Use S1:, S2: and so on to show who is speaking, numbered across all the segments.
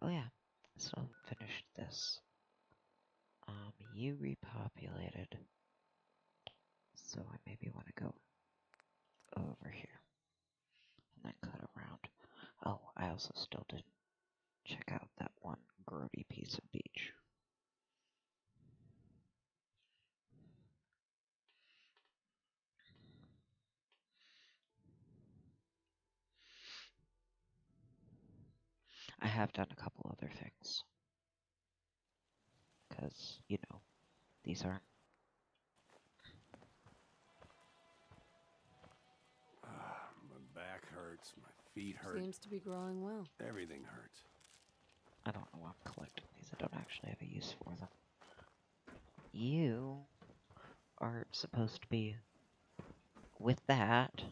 S1: Oh yeah, still finished this. Um, you repopulated, so I maybe want to go over here and then cut around. Oh, I also still didn't check out that one grody piece of beach. I have done a couple other things. Because, you know, these aren't.
S2: Ah, my back hurts, my feet hurt.
S3: Seems to be growing well.
S2: Everything hurts.
S1: I don't know why I'm collecting these. I don't actually have a use for them. You are supposed to be with that,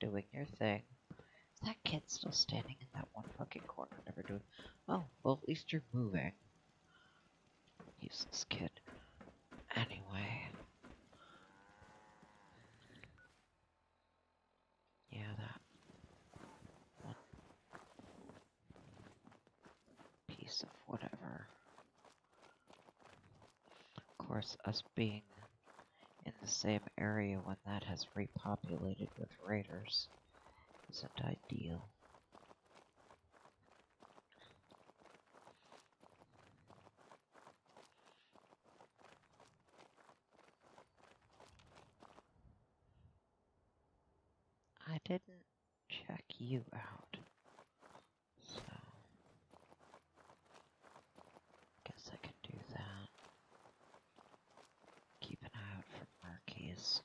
S1: doing your thing. That kid's still standing in that one fucking corner, never doing. Oh, well, at least you're moving. Useless kid. Anyway. Yeah, that one piece of whatever. Of course, us being in the same area when that has repopulated with raiders isn't ideal. I didn't check you out. So guess I can do that. Keep an eye out for Murkies.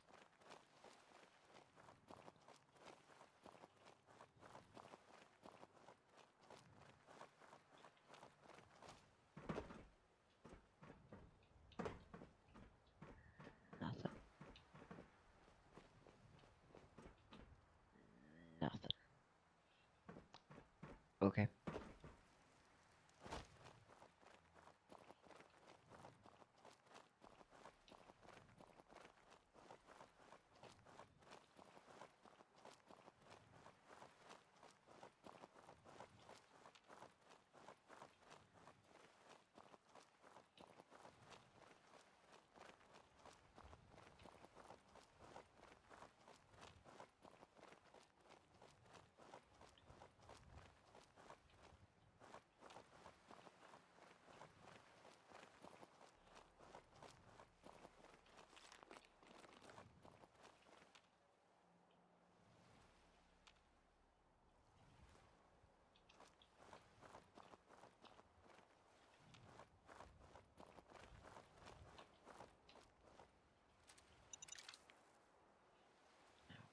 S1: Nothing. Nothing. Okay.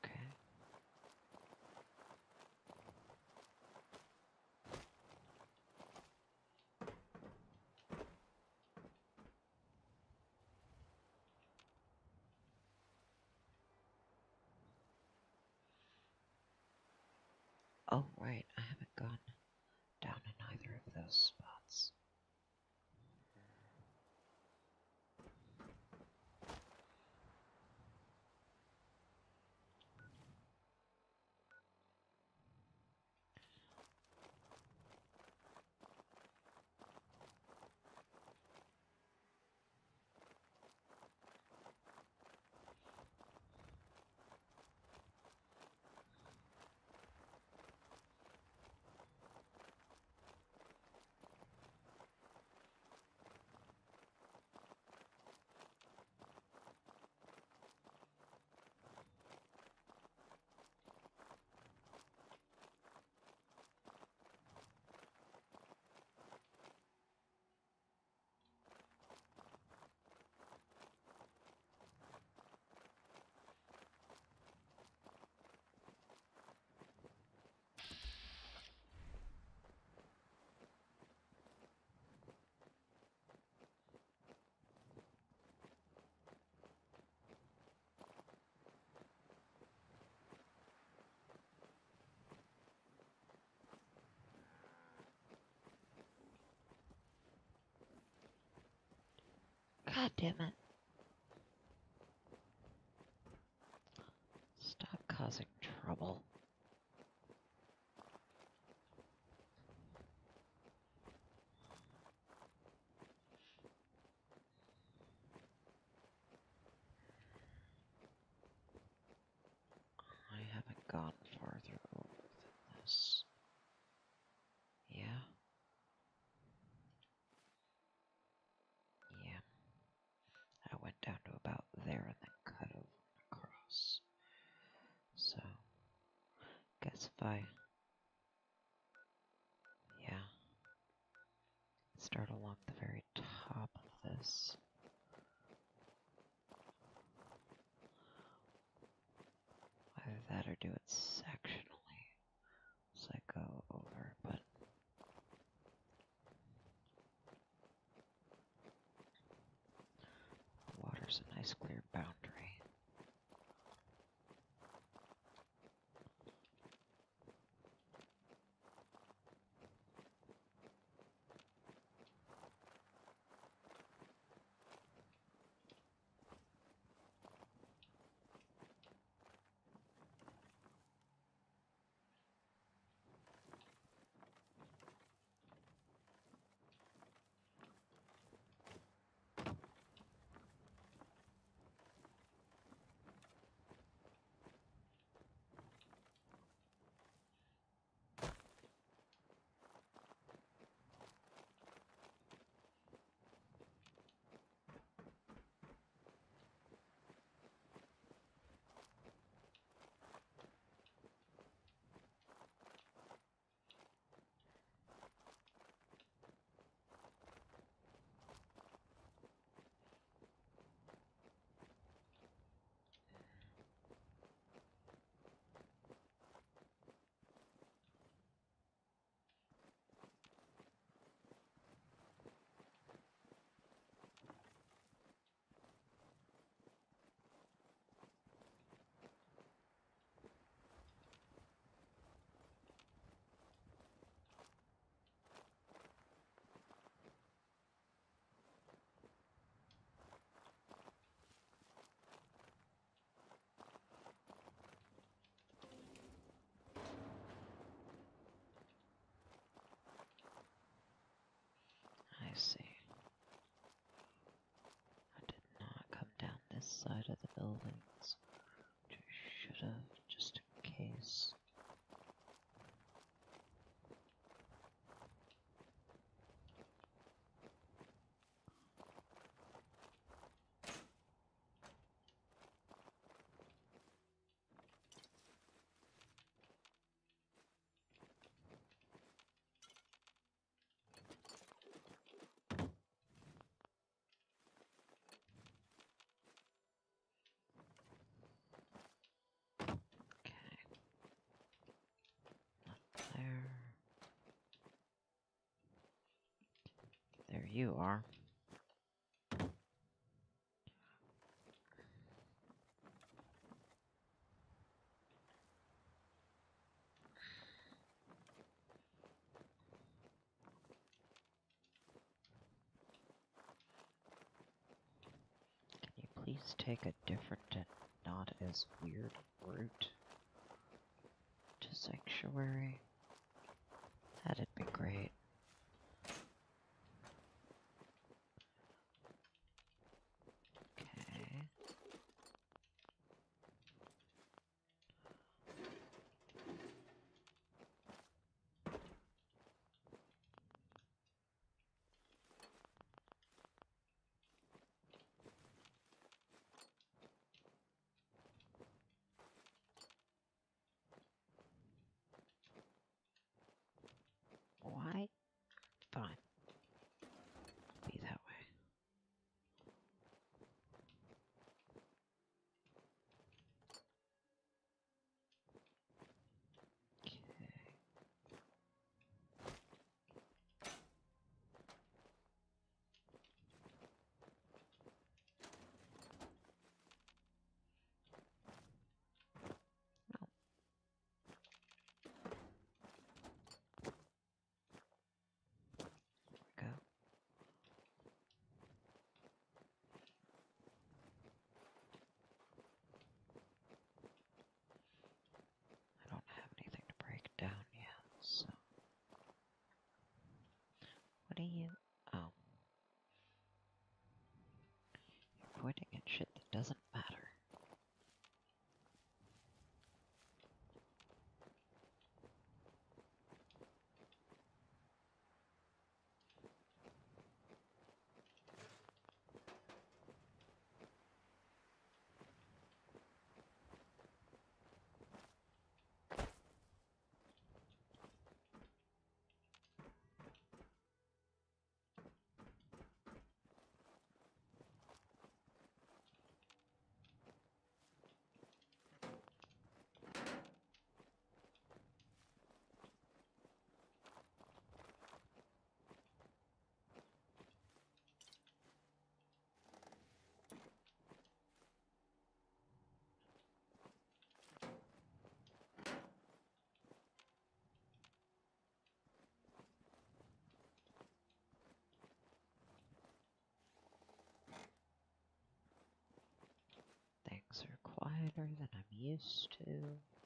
S1: Okay. Oh, right, I haven't gone down in either of those spots. God damn it. By Yeah. Start along the very top of this. Either that or do it sectionally. buildings. you are. Can you please take a different and not as weird route to sanctuary? அப்படியே quieter than I'm used to.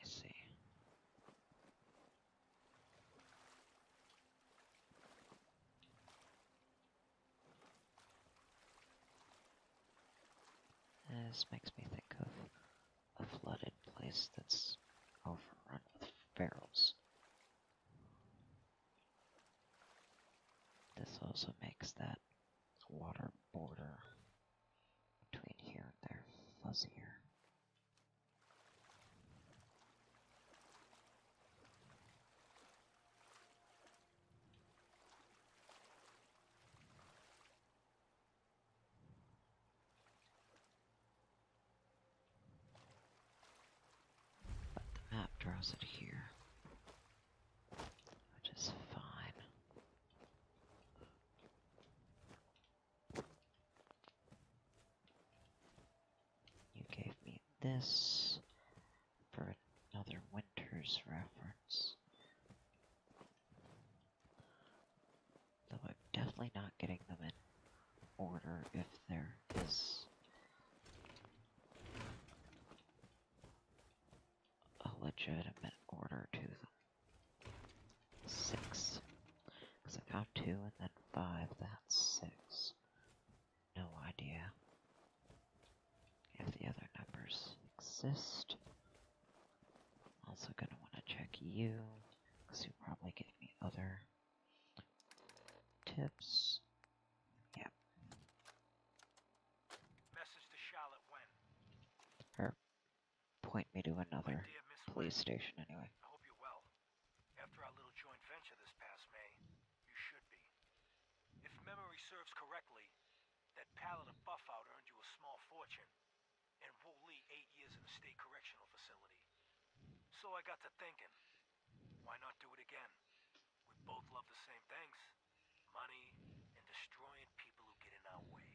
S1: I see. This makes me think of a flooded place that's overrun with pharaohs. This also makes that water border between here and there fuzzier. But it here, which is fine. You gave me this for another winter's reference. Though I'm definitely not getting them in order if there is a legitimate order to them. Six. Because I found two and then five, that's six. No idea if the other numbers exist. Also gonna want to check you, because you probably gave me other tips. Yep.
S3: Message to Charlotte when?
S1: Point me to another
S3: Dear Miss
S1: police station anyway.
S3: I hope you're well. After our little joint venture this past May, you should be. If memory serves correctly, that pallet of Buffout earned you a small fortune, and Wu Lee eight years in a state correctional facility. So I got to thinking, why not do it again? We both love the same things money and destroying people who get in our way.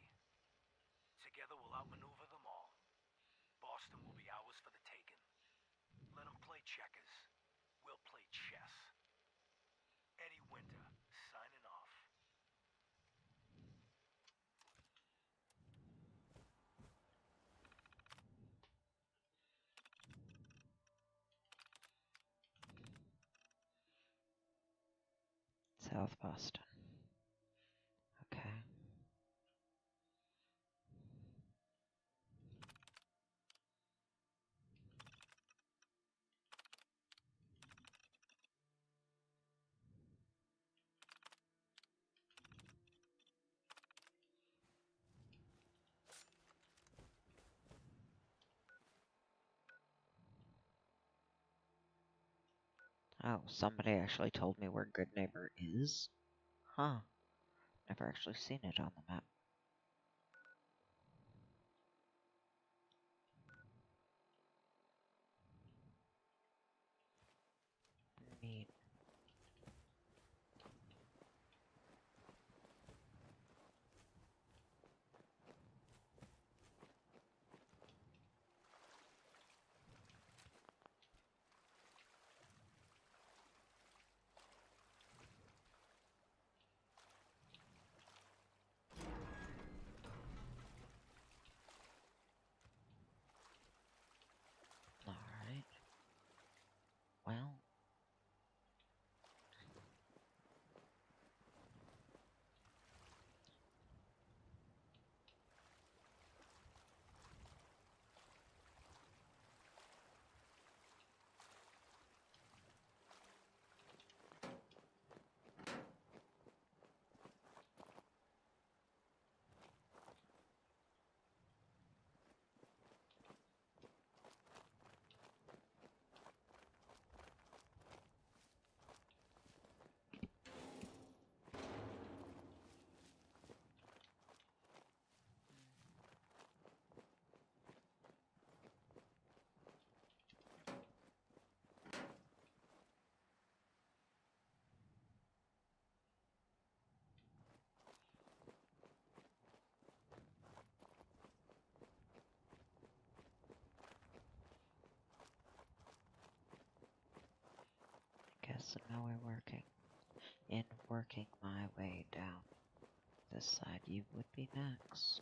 S3: Together we'll outmaneuver them all. Boston will be ours for the taking. Let them play checkers. We'll play chess. Eddie Winter, signing off.
S1: South Boston. Okay. Oh, somebody actually told me where Goodneighbor is? Huh. Never actually seen it on the map. Neat. Alright. Well. I'm now we're working. In working my way down this side, you would be next.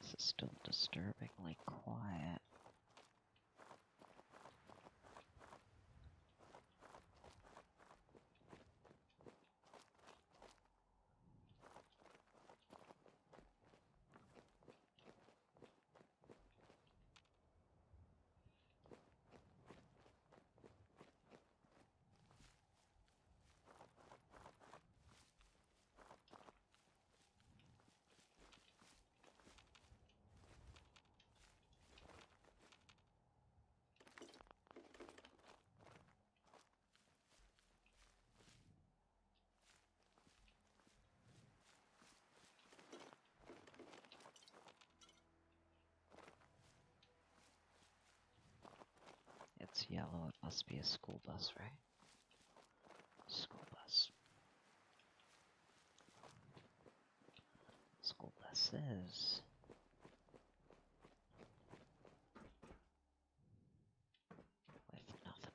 S1: This is still disturbingly quiet. It's yellow, it must be a school bus, right? School bus. School buses. With nothing.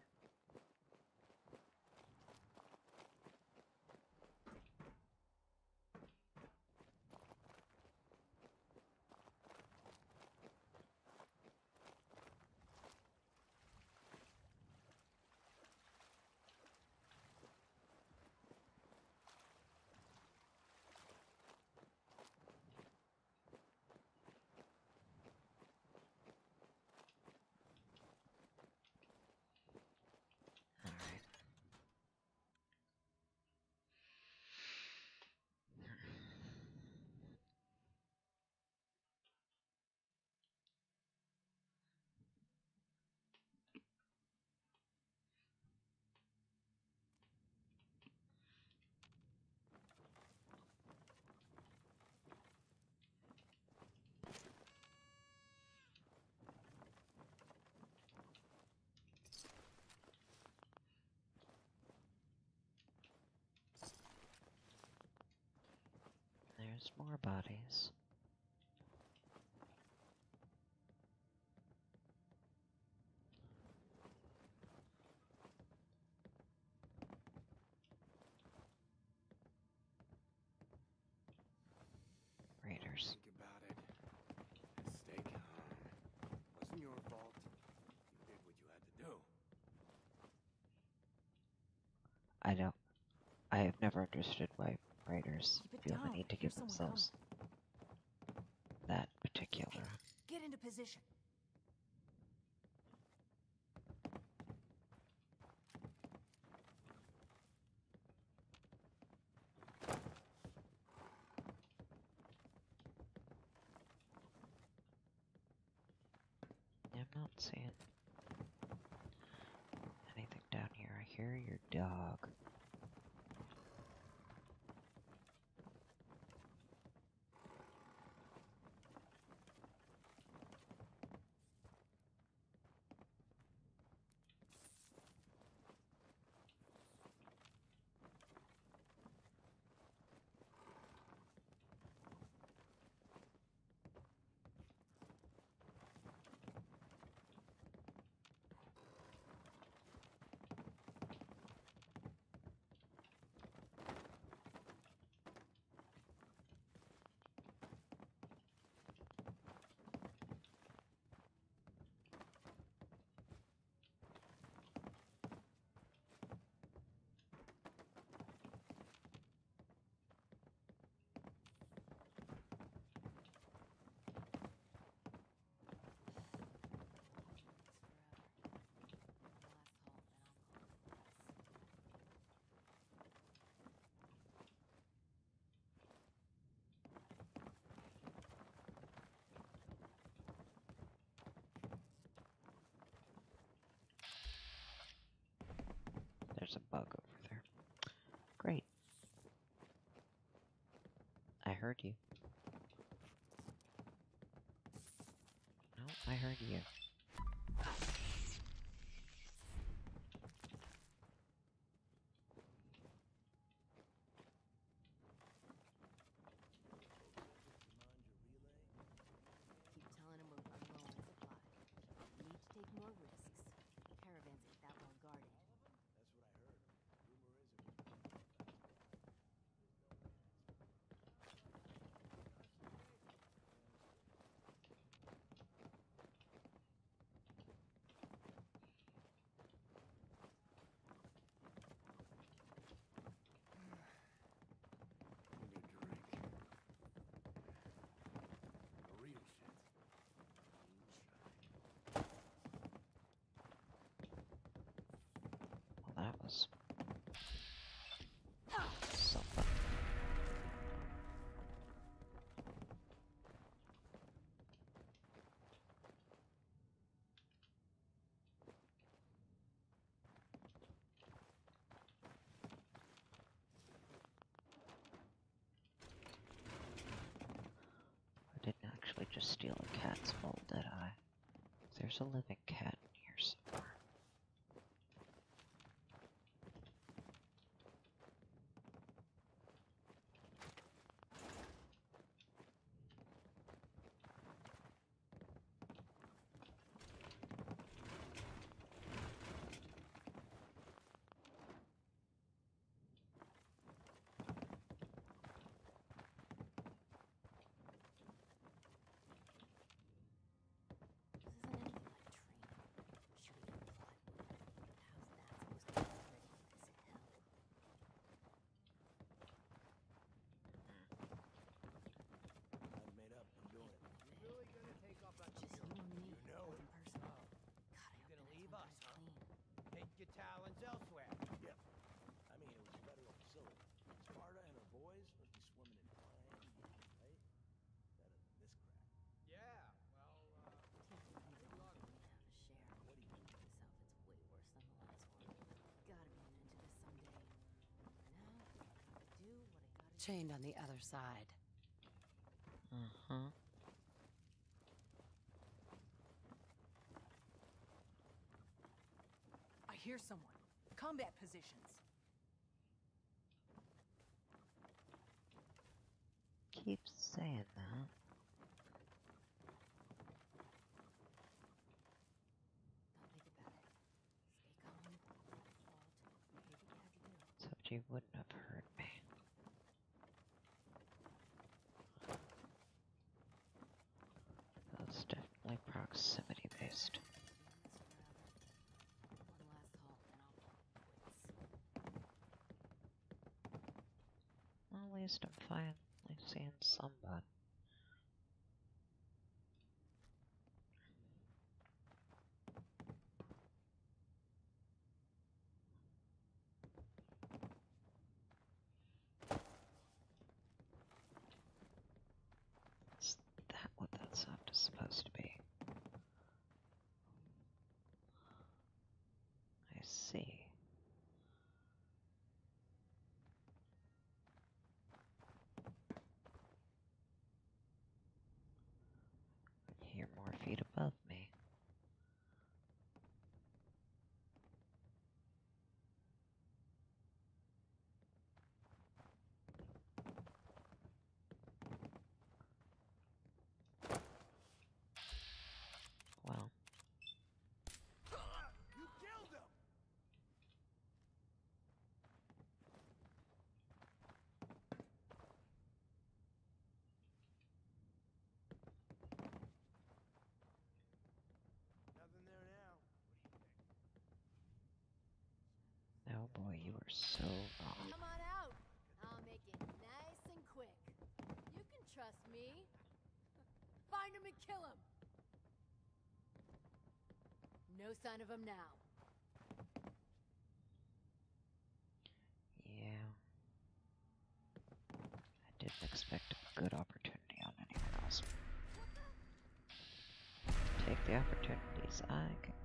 S1: Alright. There's more bodies. Raiders.
S2: Think about it. Stay calm. Wasn't your fault. You did what you had to do.
S1: I don't. I have never understood why
S4: It
S1: feel the need to give themselves that particular.
S4: Get into position. a bug over there. Great. I heard you. No, I heard you.
S5: was.
S4: I didn't actually just steal a cat's bowl, did I? There's a living cat.
S6: chained on the other side.
S4: Uh-huh.
S7: I hear someone. Combat positions.
S4: Keep saying that.
S1: would please don't
S4: violently send somebody.
S1: Oh boy, you are so wrong.
S4: Come on out. I'll make it nice and quick. You can trust me. Find him and kill him. No sign of him now.
S1: Yeah. I didn't expect a good opportunity on anyone else. Take the opportunities I can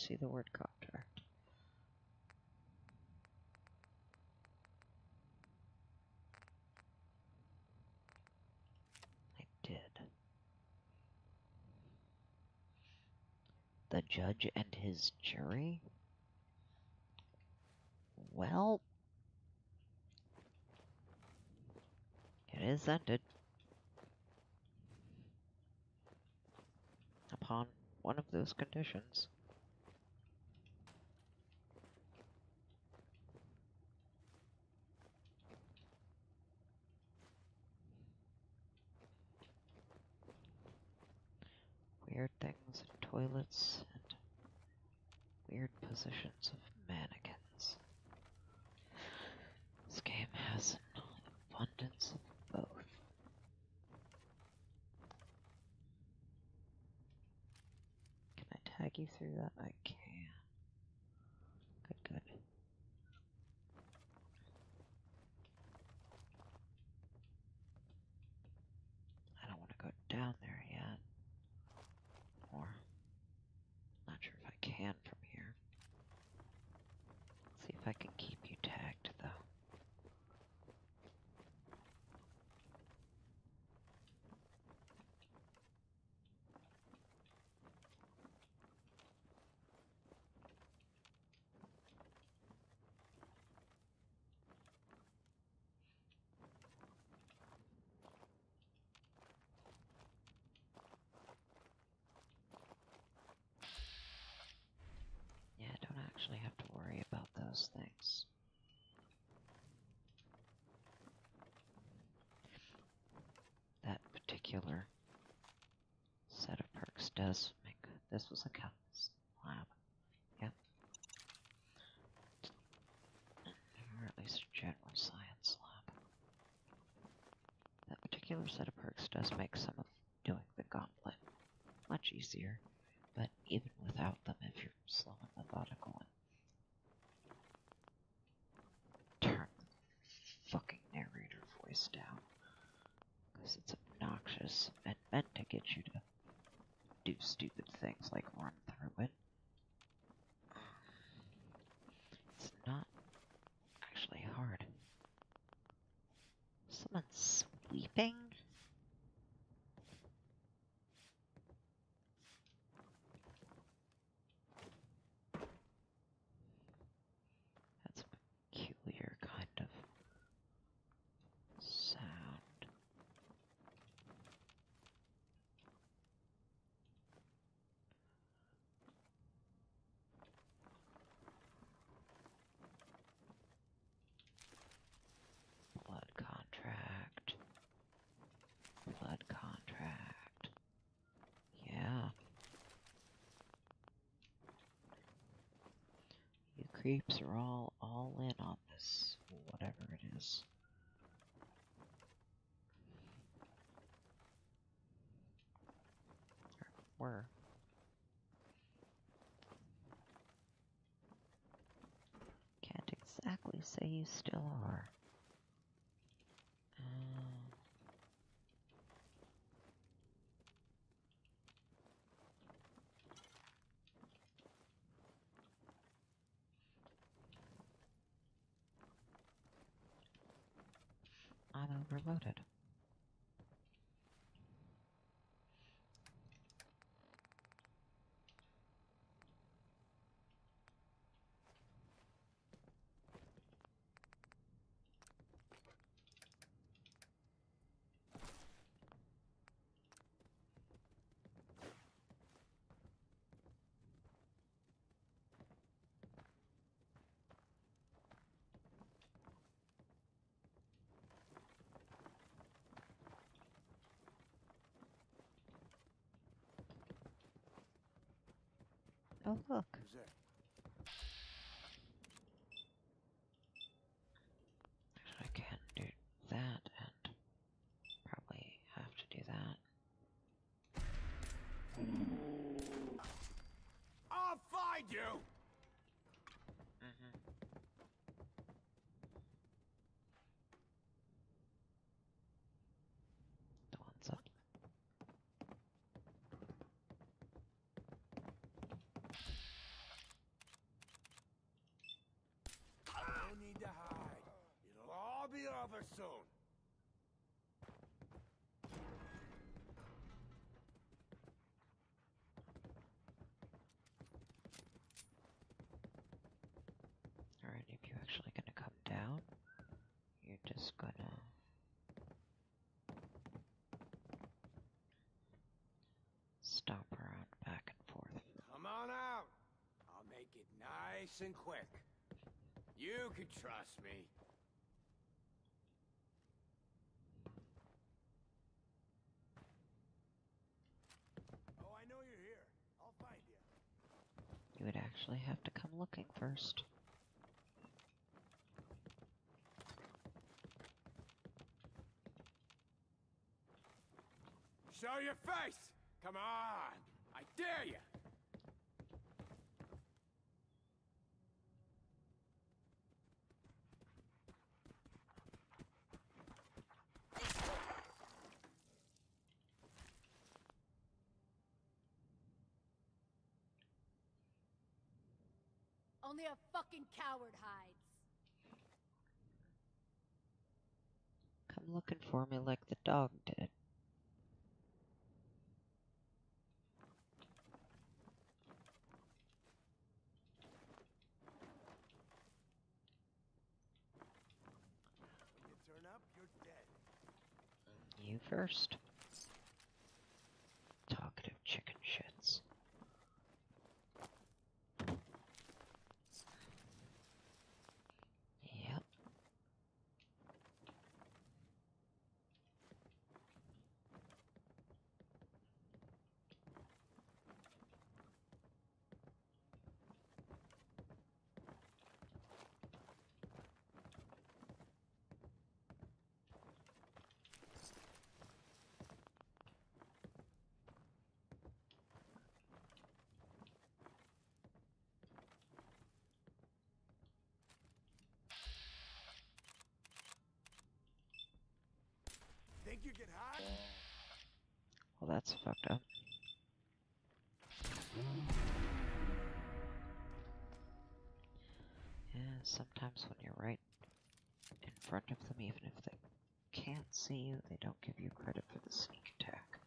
S1: see the word contract? I did. The judge and his jury? Well, it is ended. Upon one of those conditions. Weird things in toilets and weird positions of mannequins. This game has an abundance of both. Can I tag you through that? I can. Good, good. I don't want to go down there yet. Or, not sure if I can from here. see if I can keep you tagged though. Yeah, I don't actually have to worry about those things. That particular set of perks does make this was a chemist you to do stupid things like run through it. It's not actually hard. Someone's sweeping? Creeps are all all in on this, whatever it is. Were. Can't exactly say you still are. Uh, I'm overloaded. Oh look,
S2: Who's there?
S1: I can do that and probably have to do that.
S2: I'll find you!
S1: Mm-hmm. The one's up.
S2: No need to hide. It'll all be over soon.
S1: Are any of you actually gonna come down? You're just gonna. Stomp around back and forth.
S2: Come on out. I'll make it nice and quick. You can trust me. Oh, I know you're here. I'll find you.
S1: You would actually have to come looking first.
S2: Show your face! Come on! I dare you!
S4: Only a fucking coward hides.
S1: Come looking for me like the dog did.
S2: You turn up, you're dead.
S1: You first. Talkative chicken shits. Yep.
S2: Think you can hide?
S1: Well, that's fucked up. Yeah, sometimes when you're right in front of them, even if they can't see you, they don't give you credit for the sneak attack.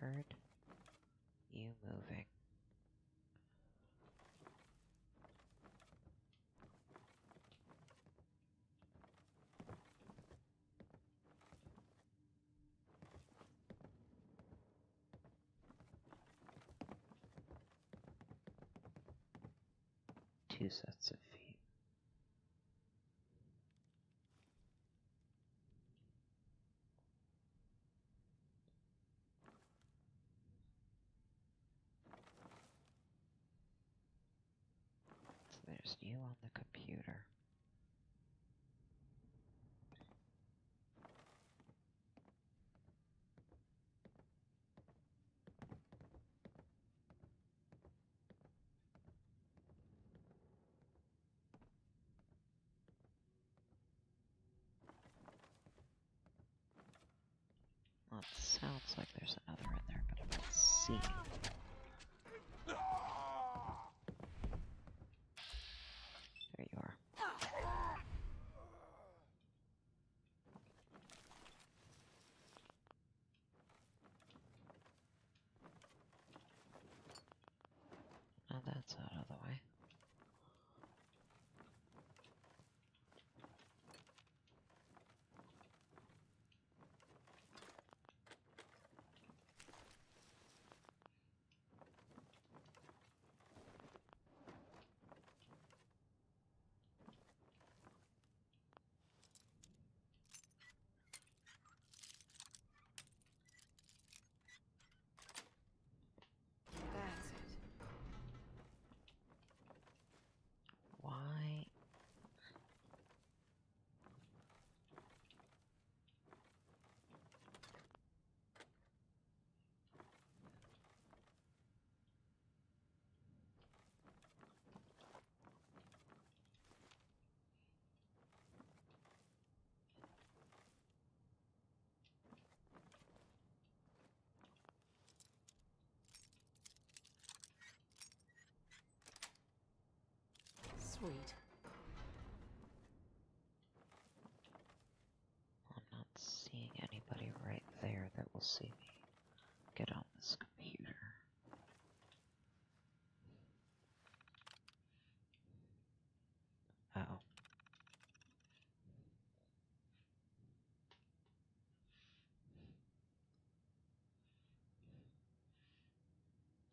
S1: Heard you moving. Two sets of there's you on the computer. Well, it sounds like there's another in there, but I'm not seeing. There you are. Now that's out of the way.
S7: That's it.
S1: Why?
S7: Sweet.
S1: I'm not seeing anybody right there that will see me get on this computer. Oh.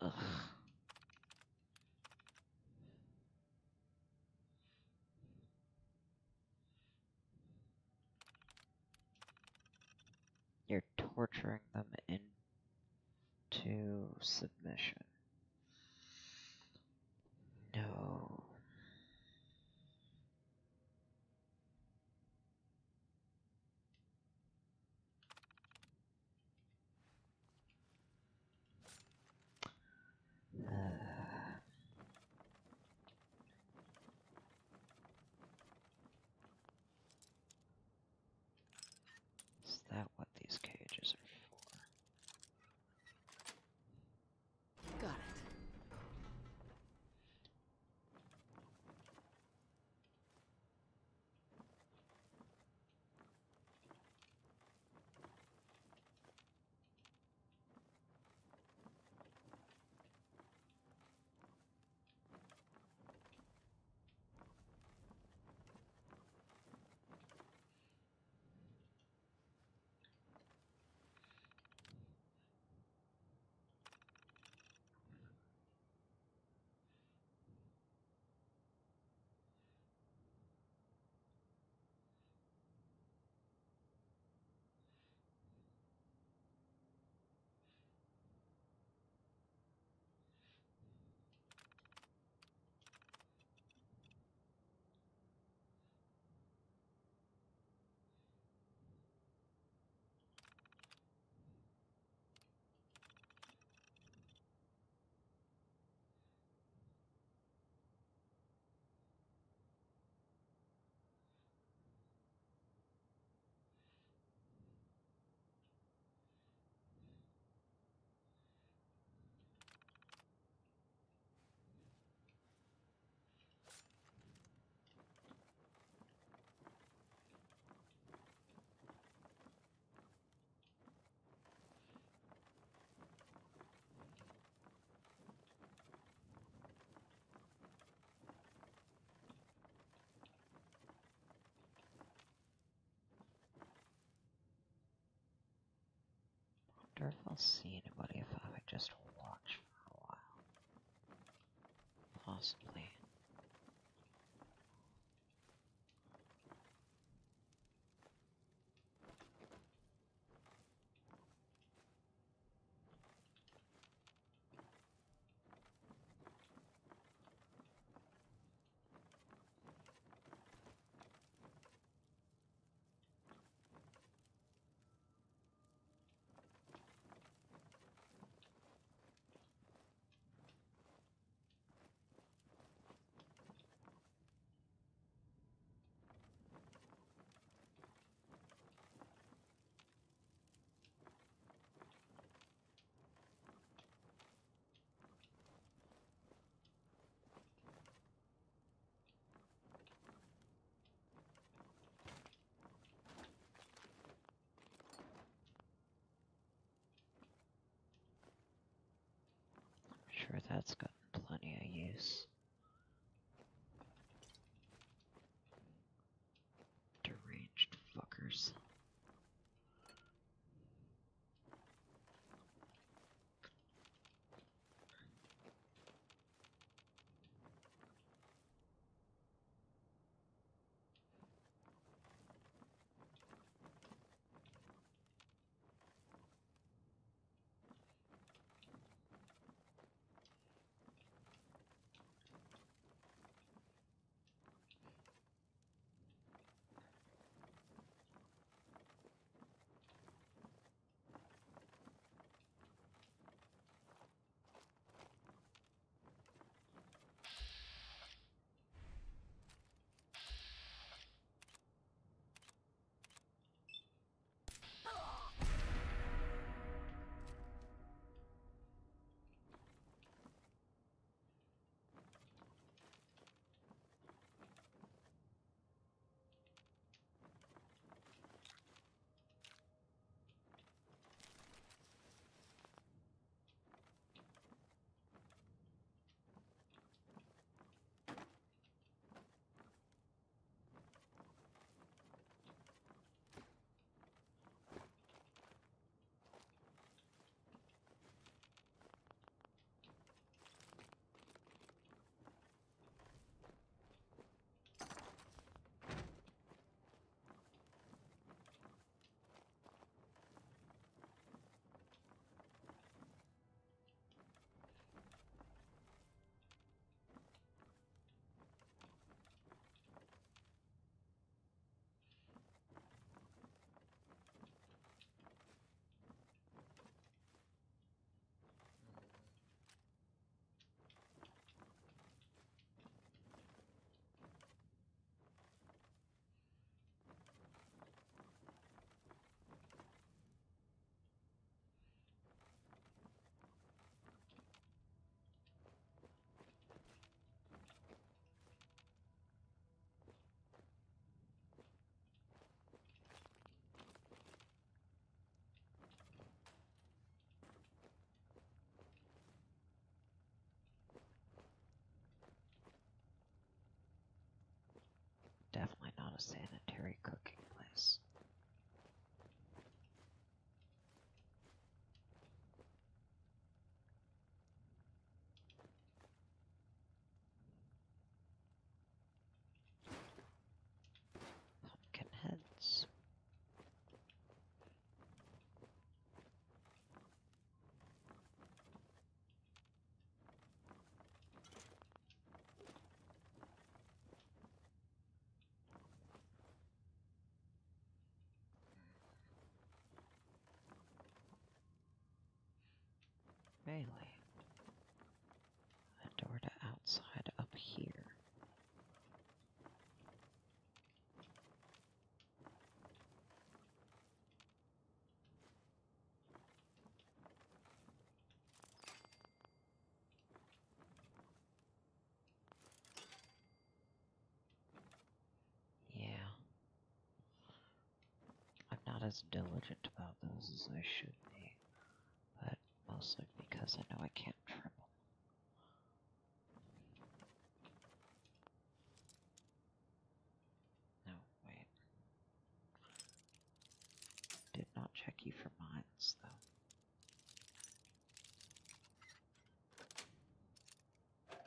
S1: Ugh. You're torturing them into submission. Wonder if I'll see anybody if I just watch for a while. Possibly. Sure, that's gotten plenty of use. Sanitary cooking Really? A door to outside up here. Yeah. I'm not as diligent about those as I should be, because I know I can't trim 'em. No, wait. Did not check you for mines, though.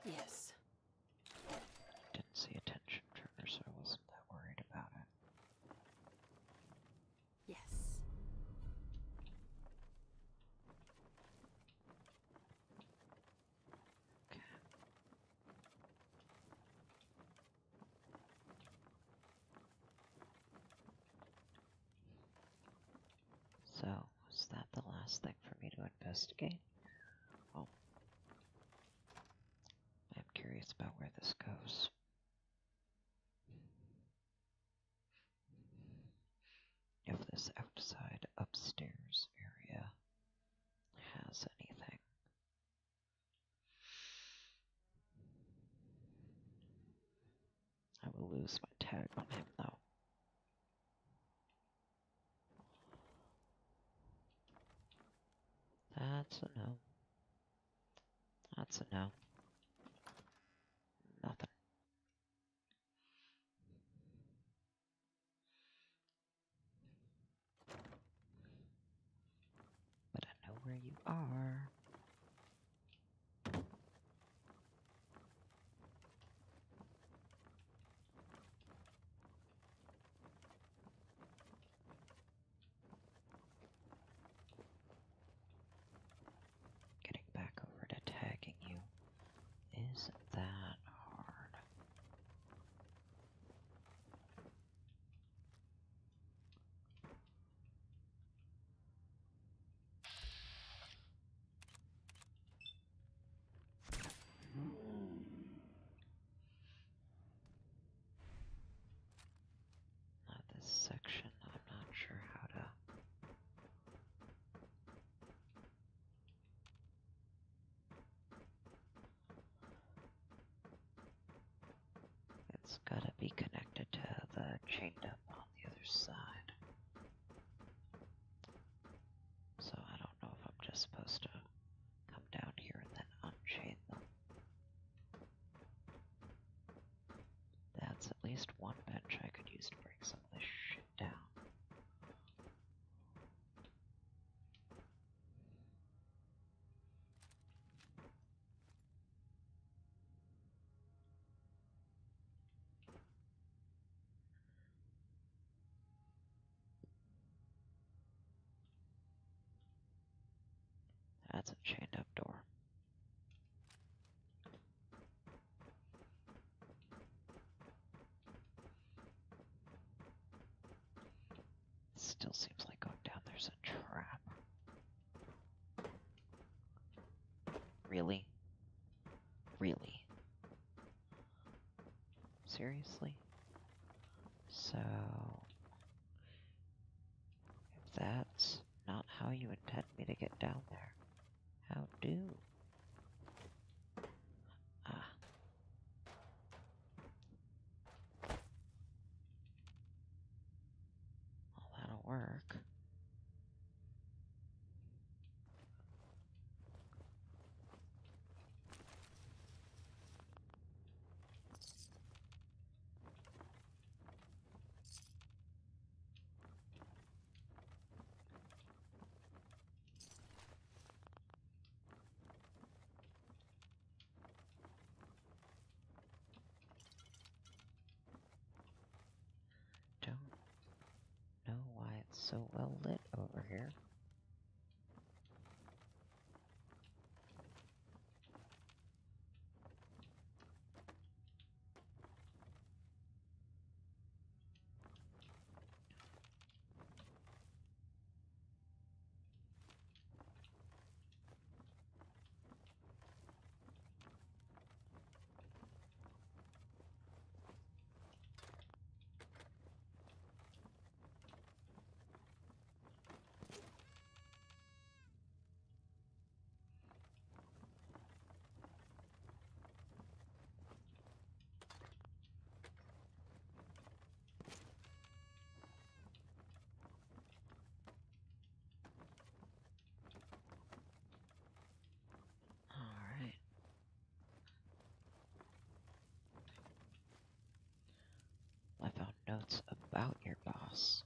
S7: Yes.
S1: Didn't see a tension trigger, so I wasn't that worried about it.
S7: Yes.
S1: Okay. So, is that the last thing for me to investigate? Oh. I'm curious about where this goes. If this outside upstairs area has anything. I will lose my tag on him though. That's a no. No. Nothing. But I know where you are. Getting back over to tagging you is that hard. Not this section. I'm not sure how to. Gotta be connected to the chained up on the other side. So I don't know if I'm just supposed to come down here and then unchain them. That's at least one bench I could use to break some of this shit down. That's a chained up door. Still seems like going down there's a trap. Really? Really? Seriously? So. If that's not how you intend me to get down there, how do? Ah. Well, that'll work. so well lit over here. thoughts about your boss.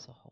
S1: so whole.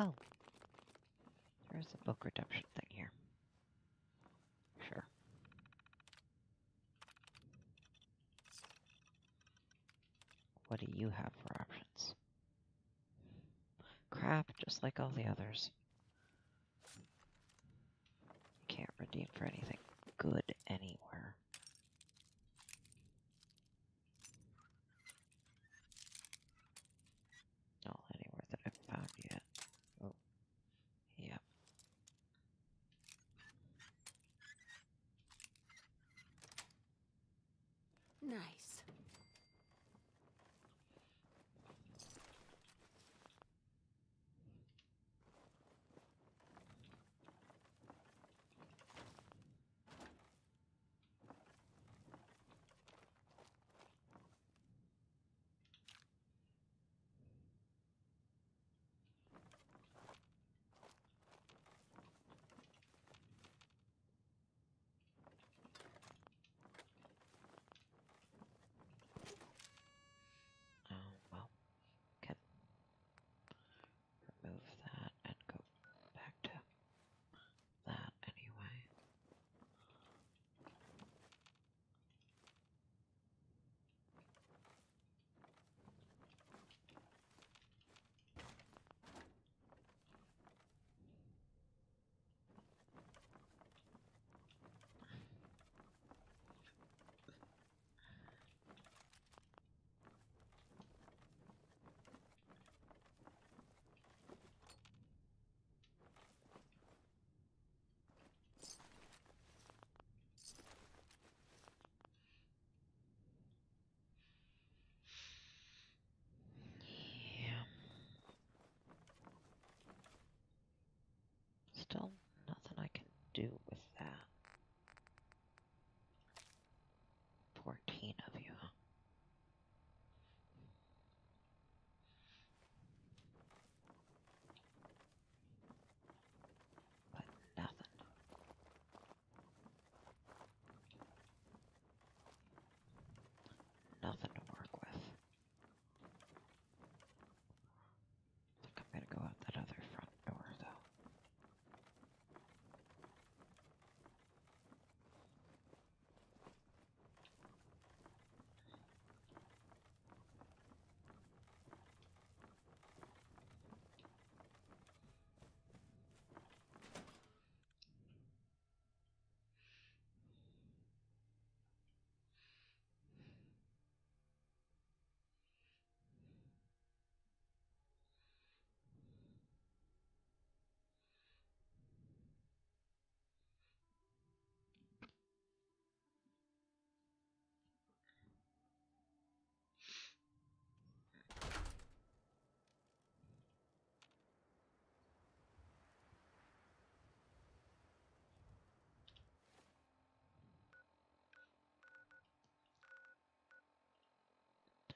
S1: Oh. There's the book redemption thing here. Sure. What do you have for options? Crap, just like all the others.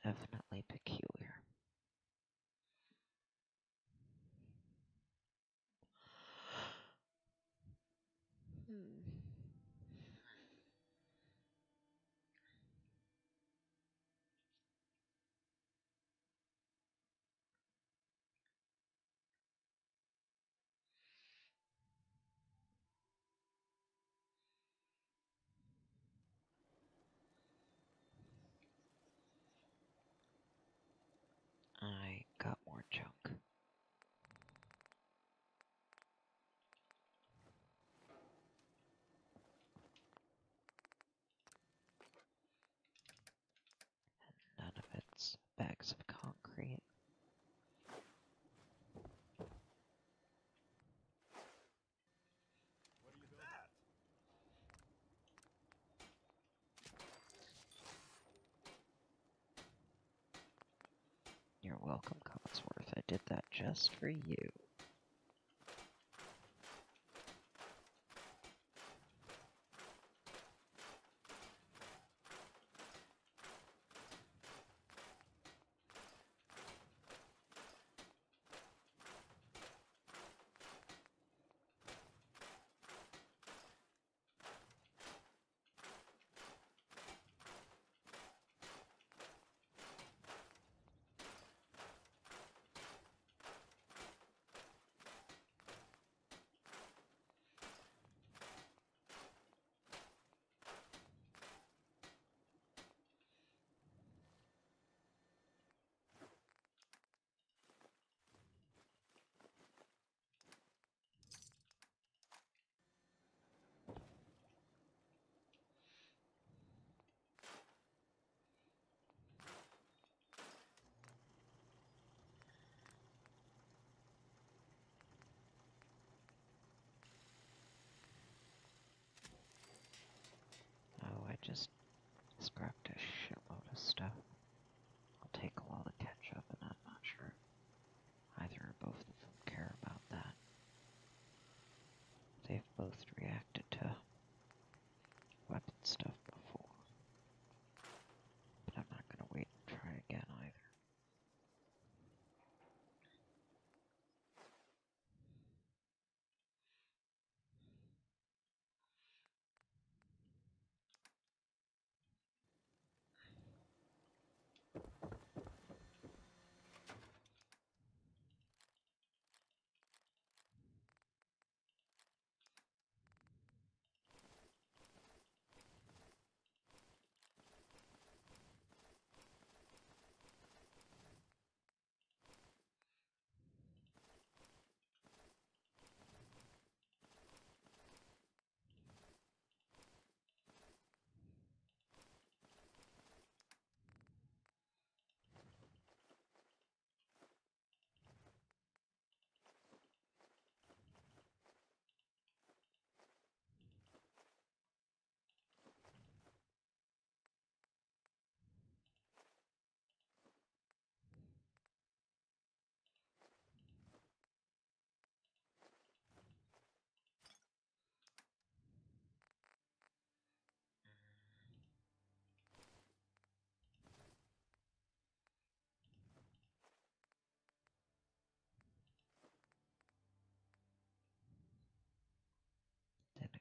S1: definitely peculiar. Hmm. bags of concrete. You're welcome, Codsworth. I did that just for you. grab this.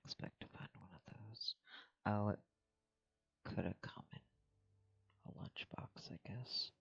S1: Expect to find one of those. Oh, it could have come in a lunchbox, I guess.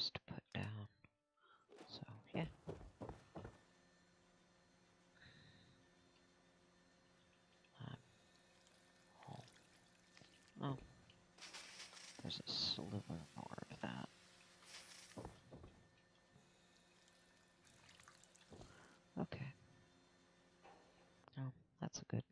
S1: items to put down. So, yeah. Um, oh. There's a sliver more of that. Okay. Oh, that's a good